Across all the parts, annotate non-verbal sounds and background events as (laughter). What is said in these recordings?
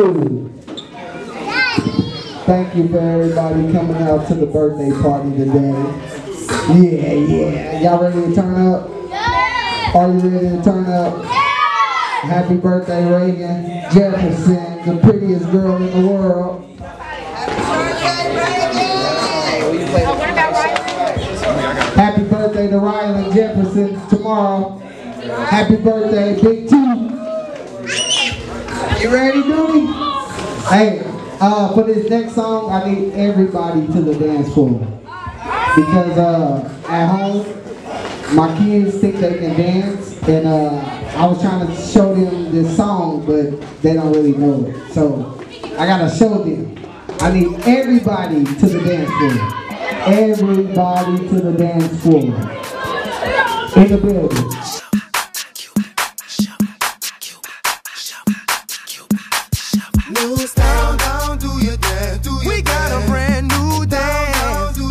Thank you for everybody coming out to the birthday party today. Yeah, yeah. Y'all ready to turn up? Are you ready to turn up? Yeah. Happy birthday, Reagan Jefferson, the prettiest girl in the world. Happy birthday to Rylan Jefferson tomorrow. Happy birthday, Big T. You ready, Doobie? Hey, uh, for this next song, I need everybody to the dance floor. Because uh, at home, my kids think they can dance, and uh, I was trying to show them this song, but they don't really know it. So I gotta show them. I need everybody to the dance floor. Everybody to the dance floor. In the building. We got a brand new dance. Down, do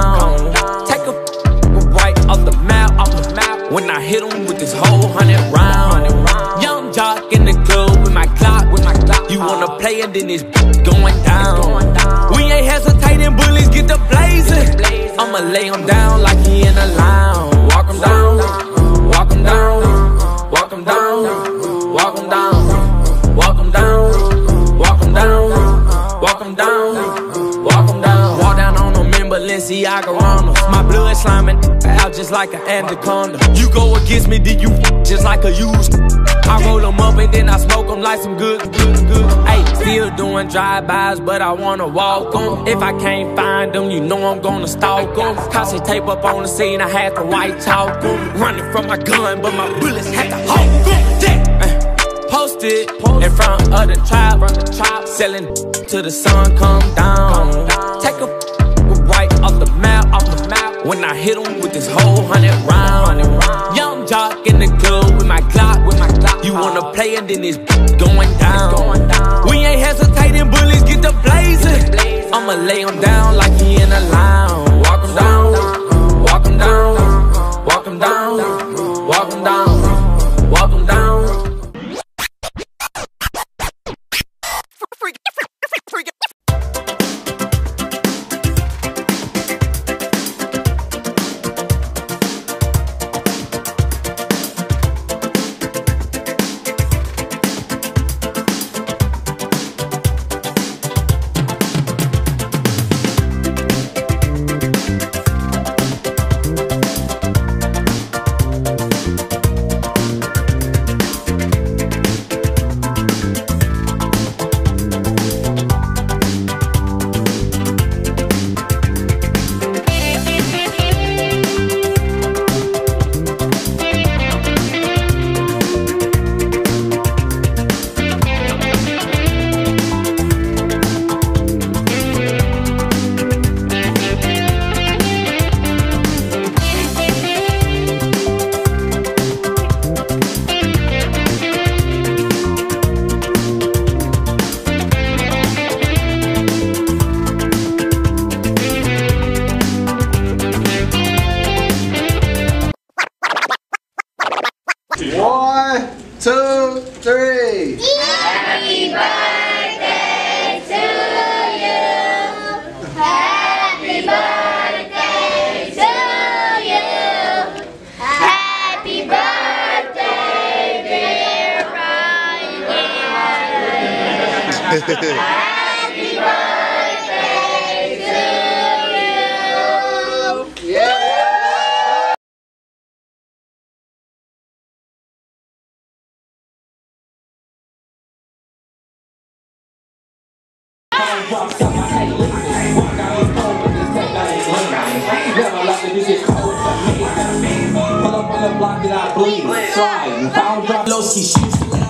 it, then it's going down. We ain't hesitating, bullies get the blazing. I'ma lay 'em down like he in a lounge. Walk 'em down, walk 'em down, walk 'em down, walk 'em down, walk down, walk down, walk down, walk down. Walk down on them in Balenciaga Ronalds. My blood sliming out just like an anaconda. You go against me, then you just like a used. I roll 'em up and then I smoke 'em like some good, good, good. Hey, still doing drive-bys, but I wanna walk walk 'em. If I can't find 'em, you know I'm gonna stalk 'em. Cause tape up on the scene, I had to white talk 'em. Running from my gun, but my bullets had to hold 'em. Yeah. Uh, Posted in front of the tribe, selling till the sun come down. Take a right off the map, off the map. When I hit hit 'em with this whole hundred round. Young jock in clock. You wanna play it, then it's going down. We ain't hesitating, bullies get the blazing. I'ma lay 'em down like he in a lounge. Walk 'em down, walk 'em down, two, three. Happy birthday to you. Happy birthday to you. Happy birthday, dear Ryan. (laughs) Walk on the but this I ain't leaning. Never let the music cold me. Pull up on the block that I bleed. Slide, phone drop. Lowski, shoes,